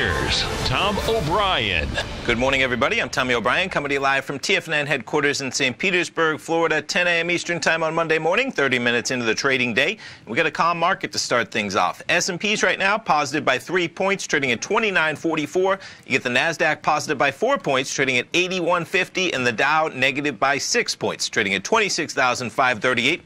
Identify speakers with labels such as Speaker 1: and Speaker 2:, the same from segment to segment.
Speaker 1: Here's Tom O'Brien.
Speaker 2: Good morning, everybody. I'm Tommy O'Brien, coming to you live from TFNN headquarters in St. Petersburg, Florida, 10 a.m. Eastern Time on Monday morning, 30 minutes into the trading day. We got a calm market to start things off. S&P's right now positive by three points, trading at 29.44. You get the Nasdaq positive by four points, trading at 81.50, and the Dow negative by six points, trading at 26,538.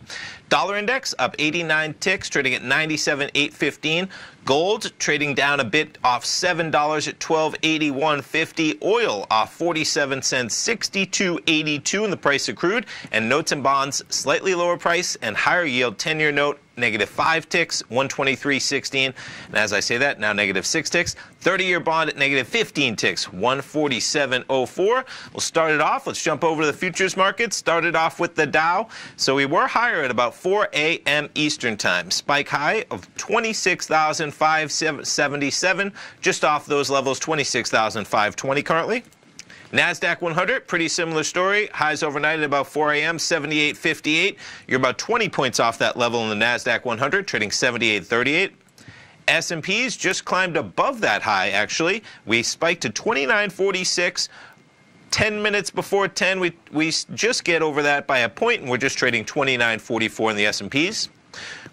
Speaker 2: Dollar index up 89 ticks, trading at 97.815. Gold trading down a bit off $7 at 1281.50. Oil off 47 cents, 62.82 in the price of crude. And notes and bonds slightly lower price and higher yield 10-year note negative 5 ticks, 123.16. And as I say that, now negative 6 ticks. 30-year bond at negative 15 ticks, 147.04. We'll start it off. Let's jump over to the futures market. Started off with the Dow. So we were higher at about 4 a.m. Eastern Time. Spike high of 26,577, just off those levels, 26,520 currently. NASDAQ 100, pretty similar story. Highs overnight at about 4 a.m., 78.58. You're about 20 points off that level in the NASDAQ 100, trading 78.38. S&Ps just climbed above that high, actually. We spiked to 29.46. 10 minutes before 10, we, we just get over that by a point, and we're just trading 29.44 in the S&Ps.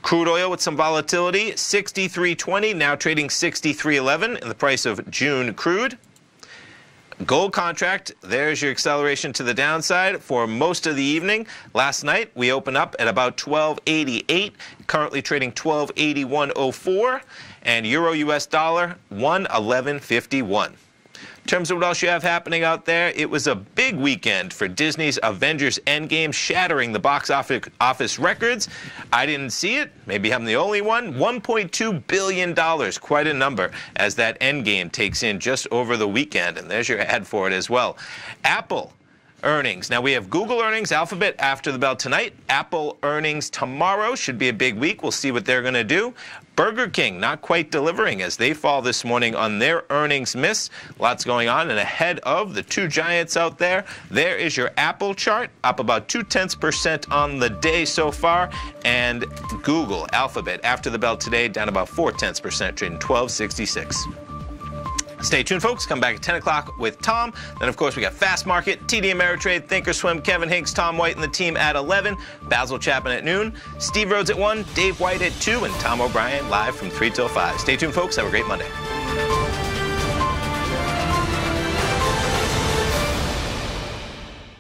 Speaker 2: Crude oil with some volatility, 63.20, now trading 63.11 in the price of June crude. Gold contract, there's your acceleration to the downside for most of the evening. Last night, we opened up at about 1288, currently trading 1281.04, and Euro US dollar 111.51. In terms of what else you have happening out there, it was a big weekend for Disney's Avengers Endgame, shattering the box office records. I didn't see it. Maybe I'm the only one. $1.2 billion, quite a number, as that Endgame takes in just over the weekend. And there's your ad for it as well. Apple earnings. Now we have Google earnings, Alphabet after the bell tonight. Apple earnings tomorrow should be a big week. We'll see what they're going to do. Burger King not quite delivering as they fall this morning on their earnings miss. Lots going on and ahead of the two giants out there. There is your Apple chart up about two tenths percent on the day so far. And Google, Alphabet after the bell today down about four tenths percent trading 1266. Stay tuned, folks. Come back at 10 o'clock with Tom. Then, of course, we got Fast Market, TD Ameritrade, Thinkorswim, Kevin Hincks, Tom White, and the team at 11. Basil Chapman at noon. Steve Rhodes at 1, Dave White at 2, and Tom O'Brien live from 3 till 5. Stay tuned, folks. Have a great Monday.